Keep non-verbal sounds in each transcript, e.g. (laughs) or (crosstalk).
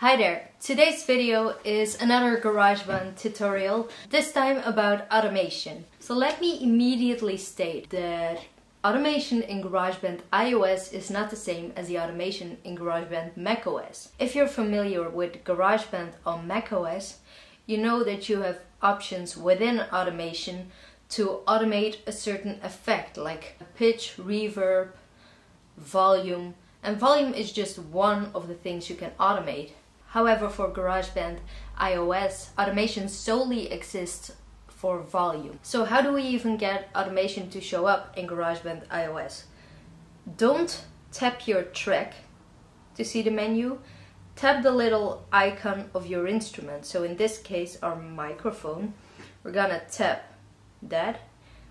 Hi there! Today's video is another GarageBand tutorial, this time about automation. So let me immediately state that automation in GarageBand iOS is not the same as the automation in GarageBand macOS. If you're familiar with GarageBand on macOS, you know that you have options within automation to automate a certain effect like pitch, reverb, volume, and volume is just one of the things you can automate. However, for GarageBand iOS, automation solely exists for volume. So how do we even get automation to show up in GarageBand iOS? Don't tap your track to see the menu. Tap the little icon of your instrument. So in this case, our microphone. We're gonna tap that.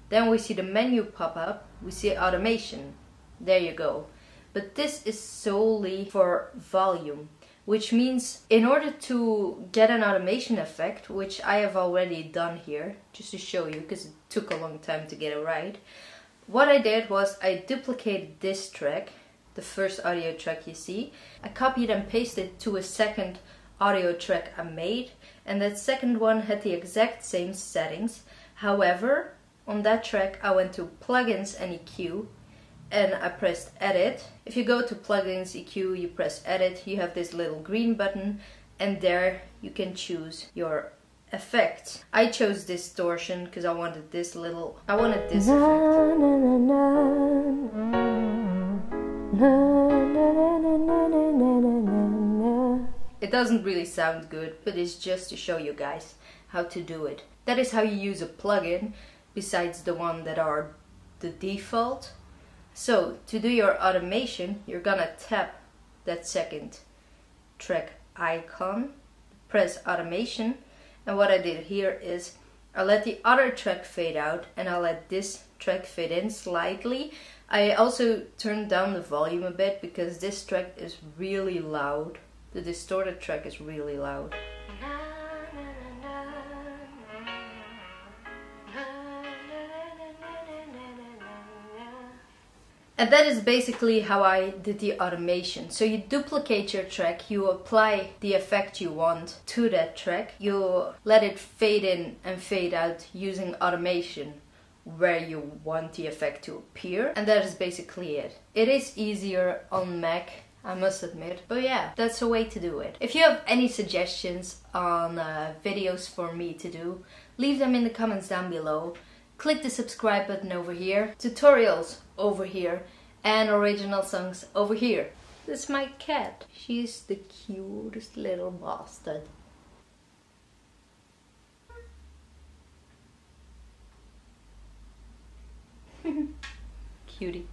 Then we see the menu pop up. We see automation. There you go. But this is solely for volume which means in order to get an automation effect, which I have already done here, just to show you, because it took a long time to get it right, what I did was I duplicated this track, the first audio track you see, I copied and pasted to a second audio track I made, and that second one had the exact same settings. However, on that track I went to plugins and EQ and I pressed edit. If you go to plugins EQ, you press edit, you have this little green button and there you can choose your effect. I chose distortion because I wanted this little, I wanted this effect. It doesn't really sound good, but it's just to show you guys how to do it. That is how you use a plugin, besides the one that are the default. So to do your automation, you're gonna tap that second track icon, press automation, and what I did here is I let the other track fade out and I let this track fade in slightly. I also turned down the volume a bit because this track is really loud. The distorted track is really loud. And that is basically how I did the automation. So you duplicate your track, you apply the effect you want to that track, you let it fade in and fade out using automation where you want the effect to appear. And that is basically it. It is easier on Mac I must admit. But yeah, that's a way to do it. If you have any suggestions on uh, videos for me to do, leave them in the comments down below click the subscribe button over here, tutorials over here, and original songs over here. This is my cat. She's the cutest little bastard. (laughs) Cutie.